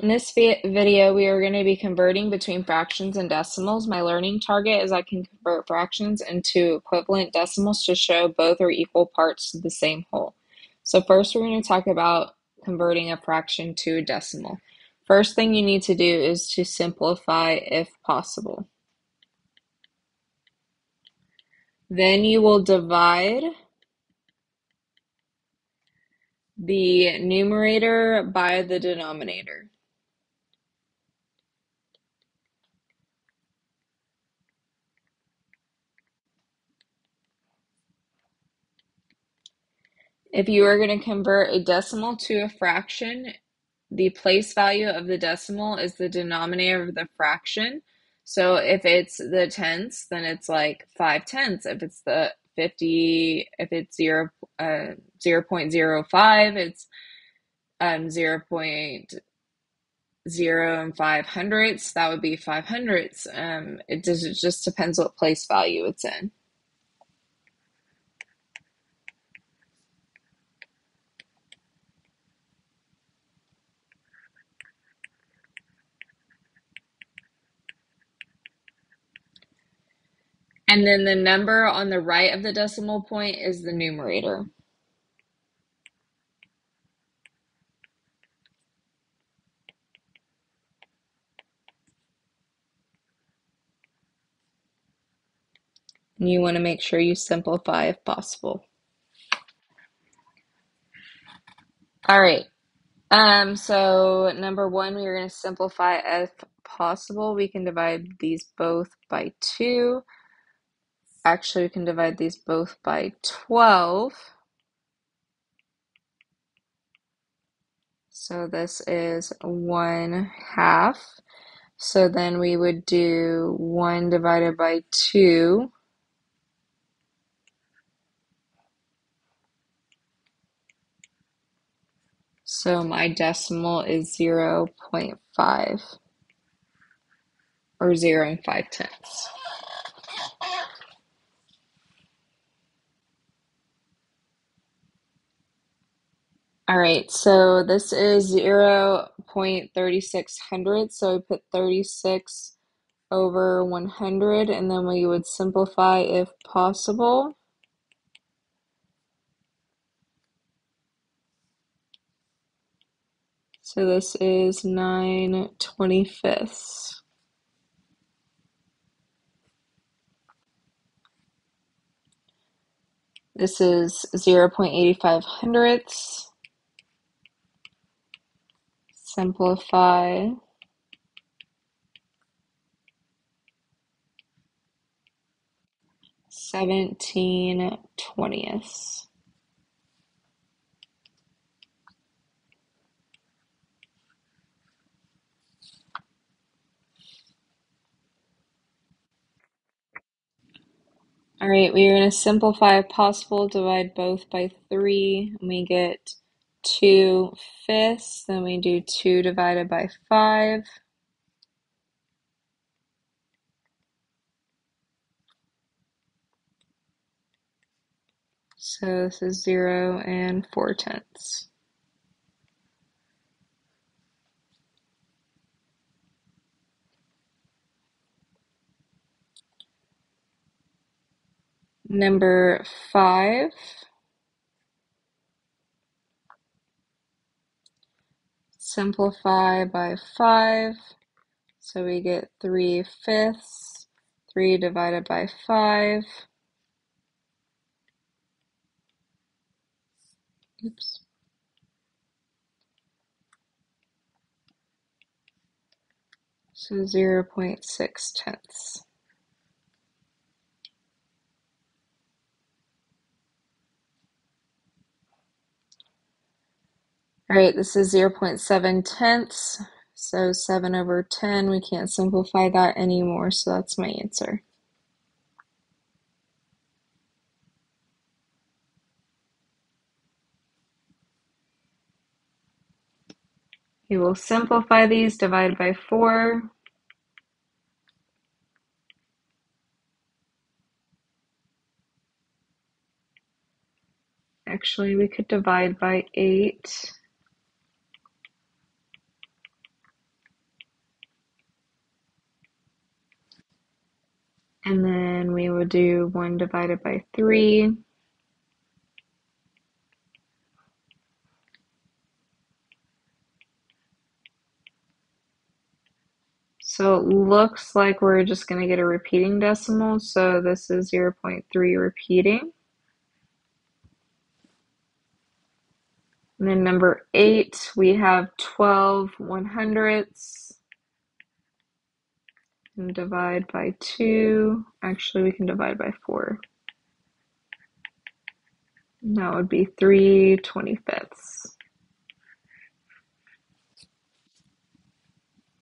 In this video, we are going to be converting between fractions and decimals. My learning target is I can convert fractions into equivalent decimals to show both are equal parts to the same whole. So first we're going to talk about converting a fraction to a decimal. First thing you need to do is to simplify if possible. Then you will divide the numerator by the denominator. If you are going to convert a decimal to a fraction, the place value of the decimal is the denominator of the fraction. So if it's the tenths, then it's like 5 tenths. If it's the 50, if it's 0, uh, 0 0.05, it's um, 0 0.0 and 5 hundredths. That would be 5 hundredths. Um, it, just, it just depends what place value it's in. And then the number on the right of the decimal point is the numerator. And you want to make sure you simplify if possible. All right. Um, so number one, we are going to simplify if possible. We can divide these both by two. Actually, we can divide these both by 12. So this is 1 half. So then we would do 1 divided by 2. So my decimal is 0 0.5 or 0 and 5 tenths. All right, so this is 0 0.36 hundredths, so we put 36 over 100, and then we would simplify if possible. So this is 9 25ths. This is 0 0.85 hundredths. Simplify seventeen twentieths. All right, we are going to simplify if possible, divide both by 3, and we get 2 fifths, then we do 2 divided by 5. So this is 0 and 4 tenths. Number 5 simplify by 5. So we get 3 fifths. 3 divided by 5. Oops. So 0 0.6 tenths. All right, this is 0.7 tenths, so 7 over 10. We can't simplify that anymore, so that's my answer. We will simplify these, divide by 4. Actually, we could divide by 8. And then we would do 1 divided by 3. So it looks like we're just going to get a repeating decimal. So this is 0 0.3 repeating. And then number 8, we have 12 one hundredths. And divide by 2. Actually, we can divide by 4. And that would be 3 25ths.